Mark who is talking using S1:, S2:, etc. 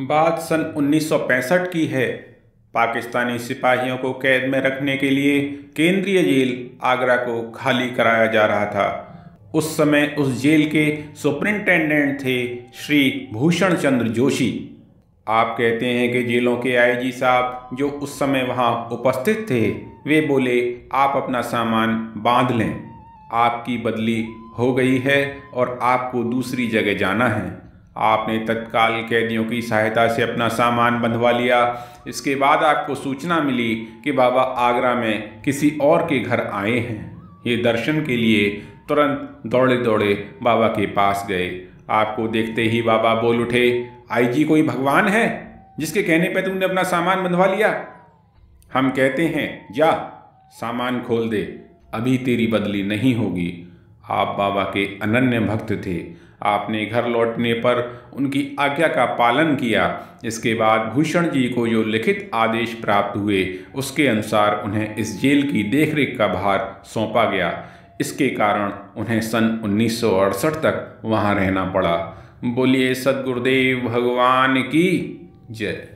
S1: बात सन 1965 की है। पाकिस्तानी सिपाहियों को कैद में रखने के लिए केंद्रीय जेल आगरा को खाली कराया जा रहा था। उस समय उस जेल के सुपरिंटेंडेंट थे श्री भूषण चंद्र जोशी। आप कहते हैं कि जेलों के आईजी साहब जो उस समय वहाँ उपस्थित थे, वे बोले, आप अपना सामान बाँध लें। आपकी बदली हो गई है और आपको दूसरी जगह जाना है। आपने तत्काल कैदियों की सहायता से अपना सामान बंधवा लिया। इसके बाद आपको सूचना मिली कि बाबा आगरा में किसी और के घर आए हैं। ये दर्शन के लिए तुरंत दौड़े दौड़े बाबा के पास गए। आपको देखते ही बाबा बोल उठे, आई जी, कोई भगवान है जिसके कहने पर तुमने अपना सामान बंधवा लिया? हम कहते हैं, जा, सामान खोल दे। अभी तेरी बदली नहीं होगी। आप बाबा के अनन्य भक्त थे। आपने घर लौटने पर उनकी आज्ञा का पालन किया। इसके बाद भूषण जी को जो लिखित आदेश प्राप्त हुए, उसके अनुसार उन्हें इस जेल की देखरेख का भार सौंपा गया। इसके कारण उन्हें सन उन्नीस सौ अड़सठ तक वहाँ रहना पड़ा। बोलिए, सदगुरुदेव भगवान की जय।